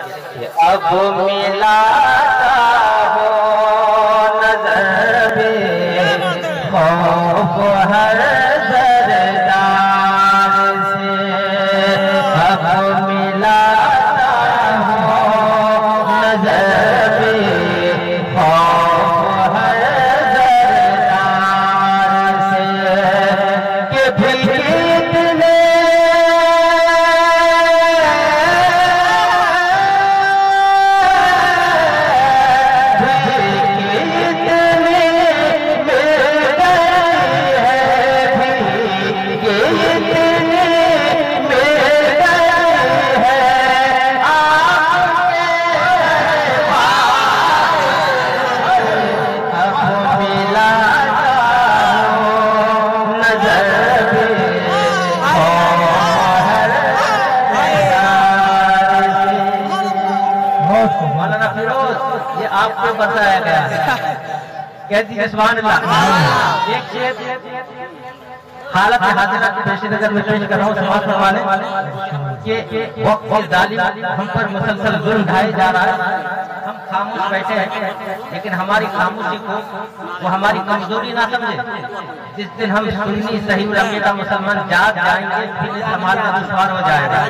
अब मिला आपको बताया गया कहती जसवान एक शेर हालत हाजिरा के पेश नज़र में पेश कर रहा हूँ, समाज वाले, कि हम पर मुसलसल जुल्म ढाए जा रहा है। खामोश बैठे हैं। लेकिन हमारी खामोशी को वो हमारी कमज़ोरी ना समझे। जिस दिन हम सुन्नी सही रंगीला मुसलमान जाग जाएँगे, फिर समाज का दुश्वार हो जाएगा।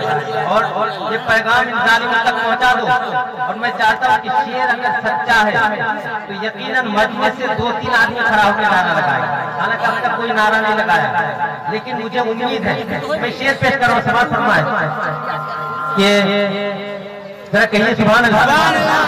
और और ये पैगाम जालिमों तक पहुँचा दो। और मैं चाहता हूँ कि शेर अगर सच्चा है तो यकीनन मजमे से दो तीन आदमी खड़ा होकर नारा लगाए। हालाँकि अब तक कोई नारा नहीं लगाया। लेकिन मुझे उम्मीद है, मैं शेर पेश कर रहा हूँ समाज फरमाए। कि जरा कहिए अल्लाह।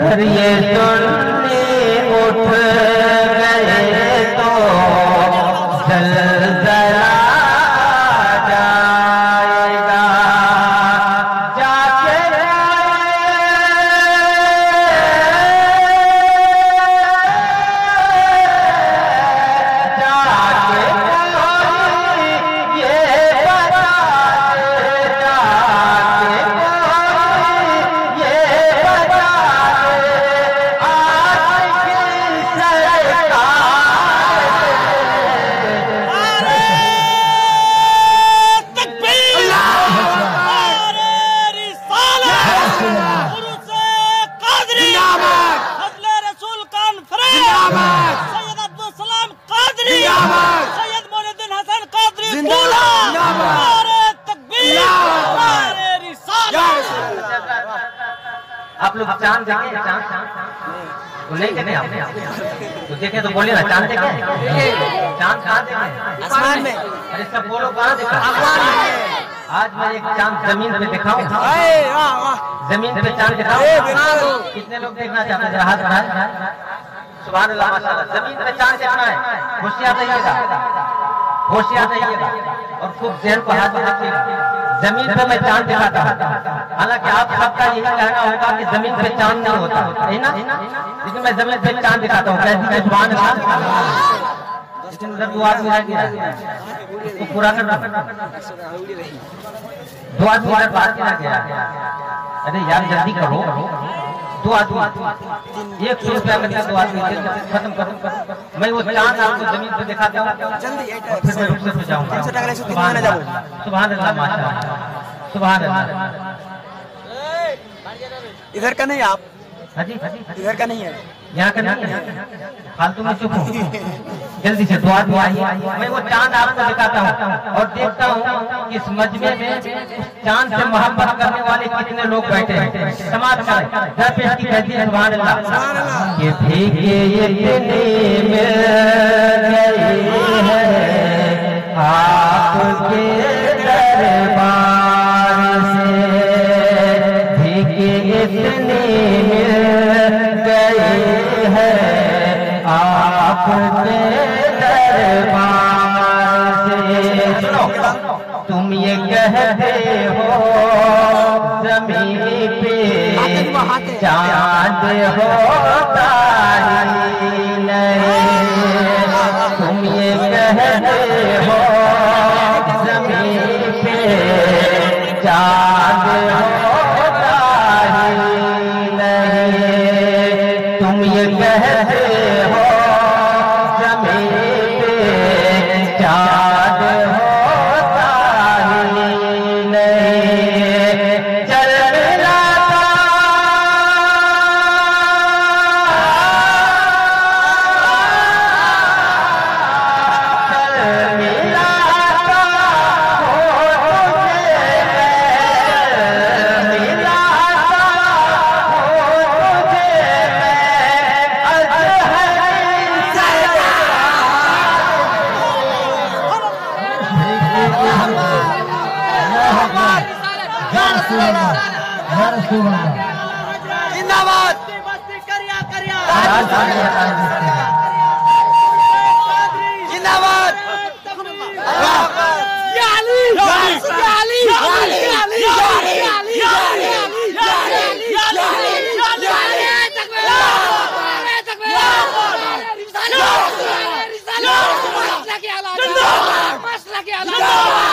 करिए उठ चाँद देखे चाँद नहीं देखे आप। तो देखे तो बोले ना चाँद देखे चाँद कहाँ देखे आसमान में। अरे सब बोलो कहाँ देखा आज मैं एक चाँद ज़मीन पे दिखाऊँ। ज़मीन पे चाँद दिखाऊँ। कितने लोग देखना चाहते हैं? हाथ बढ़ाए। सुबह अल्लाह माशाल्लाह। ज़मीन पे चाँद देखना है। होशियार रहिएगा। होशियार रहिएगा। और खूब जहन को हाथ में रखिएगा। ज़मीन पे मैं चाँद दिखाता हूँ। हालाँकि आप सबका यही कहना होगा कि ज़मीन पे चाँद नहीं होता, है ना? लेकिन मैं ज़मीन पे चाँद दिखाता हूँ, कैसी उधर दो उसको पूरा कर दो। आदमी गिरा गया। अरे यार, जल्दी करो। दो आदमी। एक सौ रुपया दो आदमी खत्म खत्म मैं वो चाँद आपको ज़मीन पे दिखाता हूँ। फिर मैं रुक से जाऊँगा। सुबह सौ टाका ले सकते सुभान हैं, ना अल्लाह सुभान अल्लाह। माशाअल्लाह सुभान अल्लाह इधर का नहीं आप। इधर का नहीं है। यहाँ का नहीं है। फालतू में चुप हो। जल्दी से दो आदमी आइए। मैं वो चाँद आपको दिखाता हूँ और देखता हूँ इस मजमे में उस चाँद से मोहब्बत करने वाले कितने लोग बैठे हैं। समाज का दर पेश की कहती है सुभान अल्लाह ये भीगे ये दिल मिल गई है। आपके दरबार तुम ये कहते हो ज़मीन पे चाँद होता ही नहीं तुम ये कहते जिंदाबाद। जिंदाबाद। मस्ती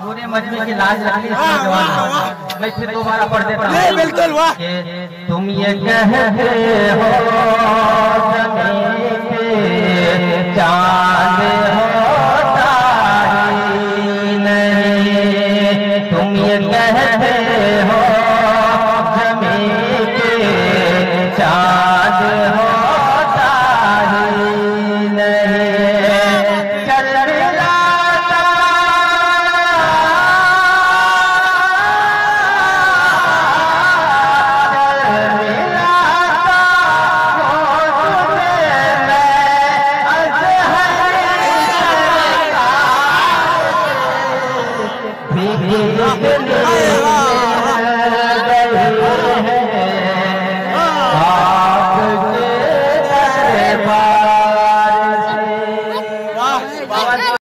पूरे मजमे की लाज रखी मैं फिर दोबारा पढ़ देता हूँ बिल्कुल तुम ये कहते हो चाँद हो। 别别别别别。